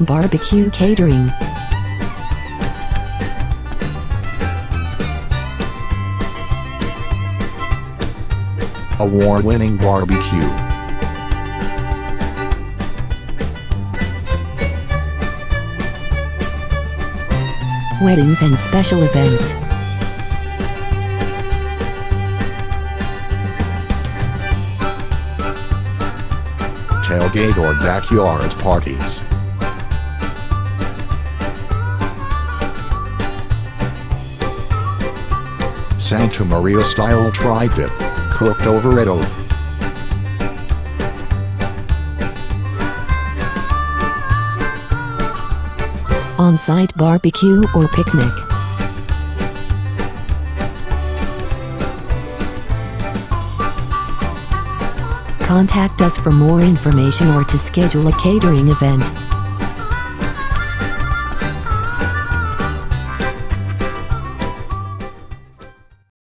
Barbecue Catering. A award-winning barbecue. Weddings and special events. Tailgate or backyard parties. Santa Maria style tri-tip, cooked over red oak. On-site barbecue or picnic. Contact us for more information or to schedule a catering event.